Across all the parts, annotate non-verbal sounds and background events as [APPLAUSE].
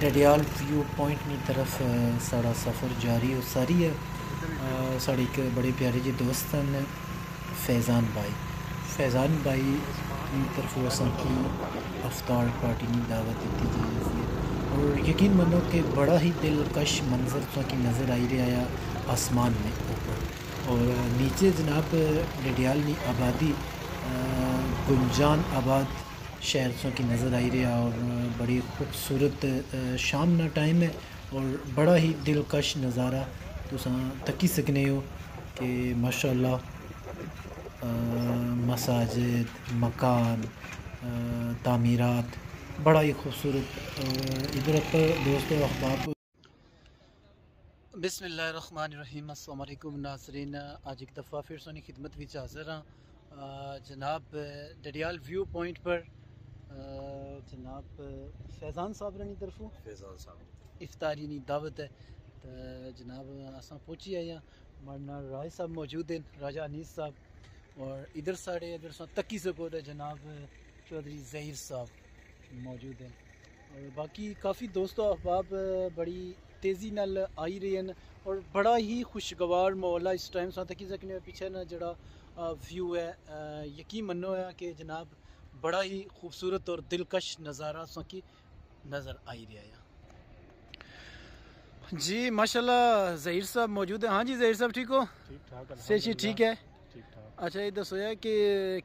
Dadiyal view point की तरफ़ साड़ा सफ़र जारी और सारी है। साढ़े एक बड़े प्यारे जी दोस्त हैं फैज़ान भाई। फैज़ान भाई की तरफ़ की अफ्तार पार्टी की दावत दी जाए और यकीन मनो कि बड़ा ही दिलकश मंजर तो की नज़र आई रहा है आसमान में ऊपर। और नीचे जनाब डडियाल की आबादी गुंजान आबाद शहर की नज़र आई रहा और बड़ी खूबसूरत शाम ना टाइम है और बड़ा ही दिलकश नज़ारा तुस तकी सकने हो कि माशाल्लाह मसाजिद, मकान तामीरात, बड़ा ही खूबसूरत इधर दोस्तों अखबार बिसमीम अल्लाम नाजरीन। आज एक दफ़ा फिर सोनी खिदमत भी हाजिर हाँ जनाब डडियाल व्यू पॉइंट पर जनाब फैज़ान साहब रनी तरफों। फैज़ान साहब। इफ्तारी नी दावत है। तो जनाब अस पहुँची आए हैं मारना राज साहब मौजूद हैं राजा अनीस साहब। और इधर साढ़े अगर सो तकी सको तो जनाब चौधरी जहीर साहब मौजूद हैं। और बाकी काफ़ी दोस्तों अहबाब बड़ी तेज़ी नाल आई रहे हैं। और बड़ा ही खुशगवार माहौल है इस टाइम सा तकी सकने पीछे ना जड़ा व्यू है यकीन मनो है कि जनाब बड़ा ही खूबसूरत और दिलकश नज़ारा की नज़र आई रहा है। जी माशाल्लाह जहीर साहब मौजूद है। हाँ जी जहीर साहब ठीक हो? ठीक ठाक ठीक है? अच्छा ये दसो है कि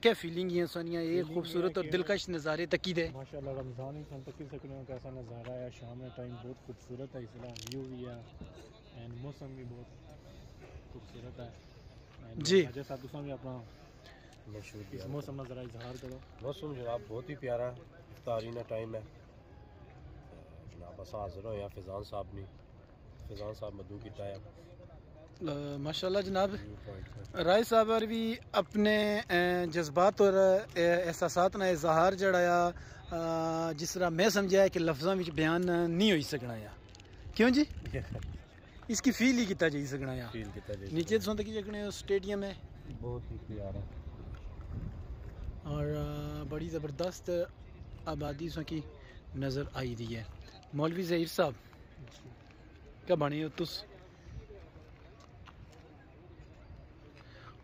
क्या फीलिंग है सोनिया? ये खूबसूरत और दिलकश नज़ारे तकी दे माशाल्लाह रमज़ान ही तकी सकने कैसा नज़ारा है। शाम में टाइम बहुत खूबसूरत है इसलिए व्यू भी है। एंड मौसम भी बहुत खूबसूरत है। जी। जैसा दूसरा भी अपना इस मौसम में ज़रा इजहार करो। मौसम जनाब बहुत ही प्यारा इफ्तारी टाइम है। जनाब अस हाजिर फिजान साहब ने। फिजान साहब मधु किया है। माशाल्लाह जनाब राय साहब और भी अपने जज्बात और एहसास ना इजहार जड़ा जिस तरह मैं समझा कि लफ्ज़ों में बयान नहीं हो सकना क्यों जी? [LAUGHS] इसकी फील ही किया जा सकना है फील किया जाए नीचे तो तक जगने स्टेडियम है बहुत ही प्यारा। और बड़ी ज़बरदस्त आबादी सो की नज़र आई रही है। मौलवी जहीर साहब क्या बने हो तुस?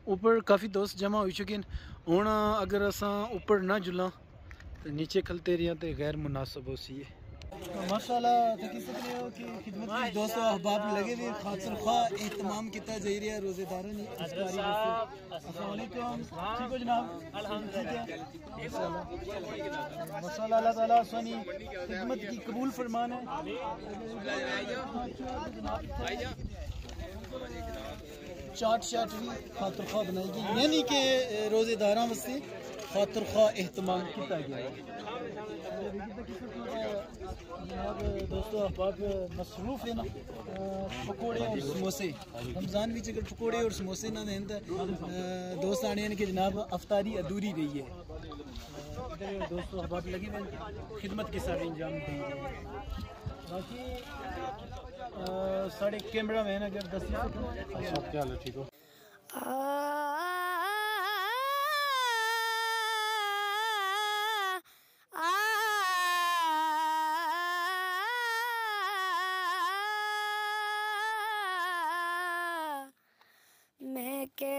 ऊपर काफ़ी दोस्त जमा हो चुके हैं। हूँ अगर असा ऊपर ना जुला तो नीचे खलते रहिए तो गैर मुनासिब हो सी है। माशाल्लाह तकी सकते हो कि खिदमत में दोस्तों अहबाब लगे हुए खातिर खा एहतमाम किया जा रोज़ेदारों ने अस्सलाम ठीक हो जनाब? माशाल्लाह अल्लाह ताला सोनी खिदमत की कबूल फरमान। है चाट शाट भी खातर खा बनाई गई। यानी कि रोज़ेदारा वास्ते खातर खा एहतमाम किया गया दोस्तों अहबाब मसरूफ है ना? पकौड़े और समोसे। रमज़ान भी अगर पकौड़े और समोसे ना दें तो दोस्त आने कि जनाब अफ्तारी अधूरी रही है। दोस्तों अहबाब लगे हुए खिदमत के सारे इंजाम दें बाकी साढ़े कैमरा मैन अगर दस क्या ठीक हो?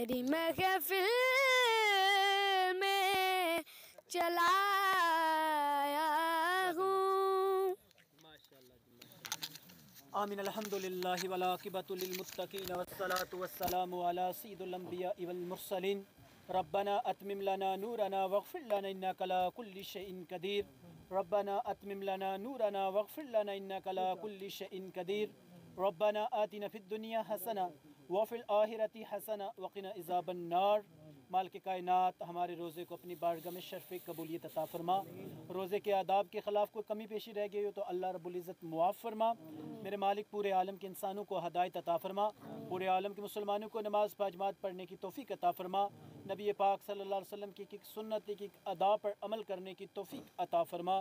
तेरी महफिल में चलाया हूँ आमीन अल्हम्दुलिल्लाहि वल आकिबतु लिल मुत्तकीन वस्सलातु वस्सलामु अला सय्यिदिल अंबिया'i वल मुरसलीन रब्बना अतमिम लना नूरना वगफिर लना इन्नका ला कुल्लि शैइन कदीर रब्बना अतमिम लना नूरना वगफिर लना इन्नका ला कुल्लि शैइन कदीर रब्बना आतिना फिद दुनिया आहिरती हसन वक़िन आखिरति हसना, वक़िना इज़ाबन नार। माल के कायनात, हमारे रोज़े को अपनी बारगाह में शर्फ कबूलियत अता फरमा। रोज़े के आदाब के ख़िलाफ़ कोई कमी पेशी रह गई हो तो अल्लाह रबुल्ज़त मुआफ़ फरमा। मेरे मालिक, पूरे आलम के इंसानों को हदायत अता फरमा। पूरे आलम के मुसलमानों को नमाज़ पाजमात पढ़ने की तोफ़ी अता फरमा। नबी पाक सल्लल्लाहु अलैहि वसल्लम की एक सुन्नत की एक अदा पर अमल करने की तोफ़ी अता फरमा।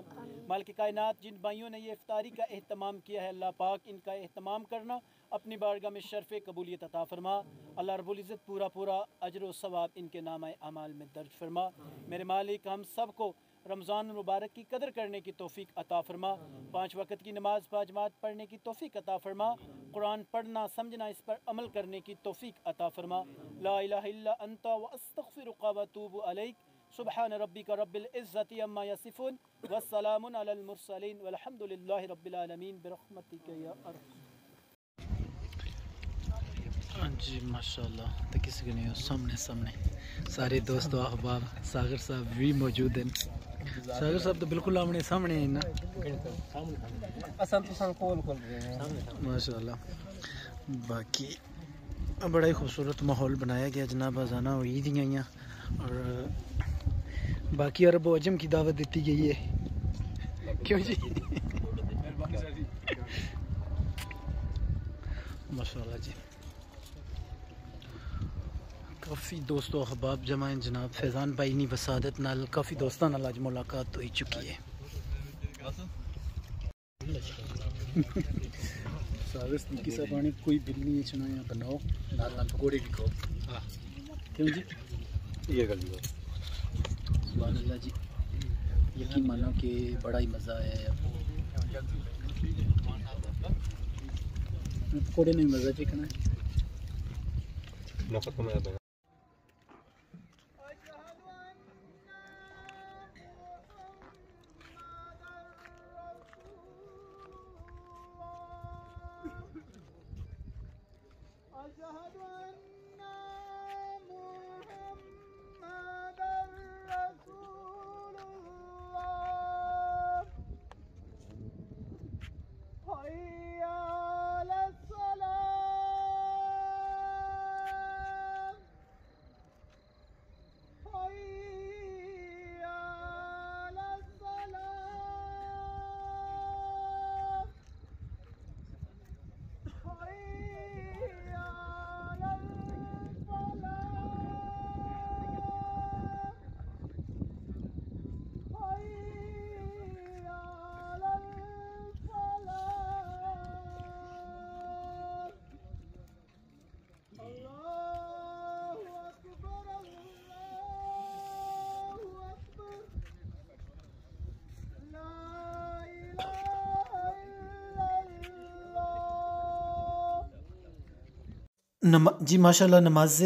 मालिक कायनत जिन भाइयों ने ये इफ्तारी का अहतमाम किया है अल्लाह पाक इनका अहतमाम करना अपनी बारगाह में शरफ़ कबूलियत अता फरमा। अल्लाह रब्बुल इज़्ज़त पूरा पूरा अजर व सवाब इनके नाम अमाल में दर्ज फरमा। मेरे मालिक हम सबको रमज़ान मुबारक की कदर करने की तोफ़ी अता फरमा। पाँच वक़्त की नमाज़ पाजमात पढ़ने की तोफ़ी अता फरमा। कुरान पढ़ना, समझना, इस पर अमल करने की तोफ़ी अता फरमा। ला अंता व अस्तगफिरुका व अतूबु अलैक। सुबहान रब्बिका रब्बिल इज़्ज़ति अम्मा यसिफून। आलमीन। बिरहमतिका या अरहम। हाँ जी, माशाल्लाह। तो किसी के नहीं हो सामने सामने सारे दोस्तों, अहबाब, सागर साहब भी मौजूद हैं। सागर साहब तो बिल्कुल आमने सामने हैं ना माशाल्लाह बाकी बड़ा ही खूबसूरत माहौल बनाया गया जनाब अजाना हुई दी और बाकी अरब अजम की दावत दी गई है क्यों जी माशाल्लाह जी काफ़ी दोस्तों अहबाब जमा हैं जनाब फैज़ान भाई नी वसादत नाल काफ़ी दोस्तों नाल आज मुलाकात हो ही। चुकी है पानी कोई बिल नहीं चुना या बनाओ नाल नाल पकोड़े भी खाओ। हाँ। क्यों जी? ये कर सुभान अल्लाह जी यकीन मानो कि बड़ा ही मज़ा आया पकोड़े मज़ा चिकना है। नमा, जी, माशाल्लाह, नमाज़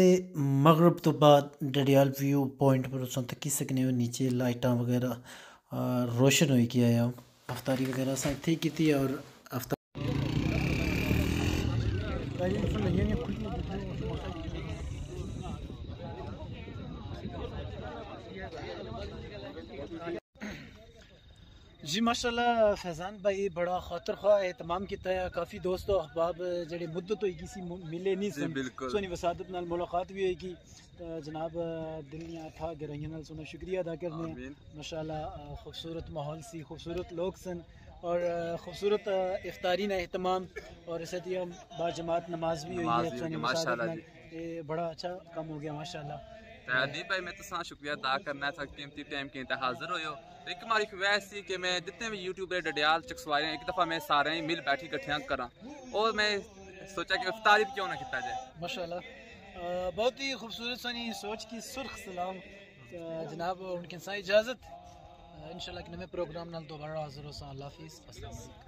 मगरब तो बाद डडियाल व्यू पॉइंट पर उस तक सकने हो, नीचे लाइटा वगैरह रोशन हो गया है, अफतारी वगैरह असें इतें की और अफतारी जी माशाल्लाह फैज़ान भाई बड़ा खातर खा है तमाम किता है काफ़ी दोस्तों अहबाब जड़े मुद्दत होई किसी मिले नहीं सन सोनी वसादत नाल मुलाकात भी होएगी जनाब दिल दिलियाँ था गहराइयाँ नाल सुना शुक्रिया अदा करने। माशाल्लाह खूबसूरत माहौल सी खूबसूरत लोग सन और खूबसूरत इफ्तारी ना अहतमाम और इस बाजमात नमाज़ भी हुई है अच्छा बड़ा अच्छा कम हो गया माशाल्लाह। भाई मैं तो शुक्रिया अदा करना था कीमती टाइम के हाजिर हो ਇੱਕ ਮਾਰੀ ਖਵਾਇਸ਼ ਸੀ ਕਿ ਮੈਂ ਜਿੰਨੇ ਵੀ YouTube ਦੇ ਡਡਿਆਲ ਚਕਸਵਾਰੇ ਇੱਕ ਦਫਾ ਮੈਂ ਸਾਰਿਆਂ ਹੀ ਮਿਲ ਬੈਠੀ ਇਕੱਠਿਆਂ ਕਰਾਂ ਉਹ ਮੈਂ ਸੋਚਿਆ ਕਿ ਇਫਤਾਰੀ ਵੀ ਕਿਉਂ ਨਾ ਕੀਤਾ ਜਾਏ माशाल्लाह अ, बहुत ही खूबसूरत सनी सोच की सुर्ख सलाम अ, जनाब उनके साथ इजाज़त इंशाल्लाह कि नए प्रोग्राम नाल दोबारा हाजिर हो अल्लाह हाफिज़ अस्सलाम वालेकुम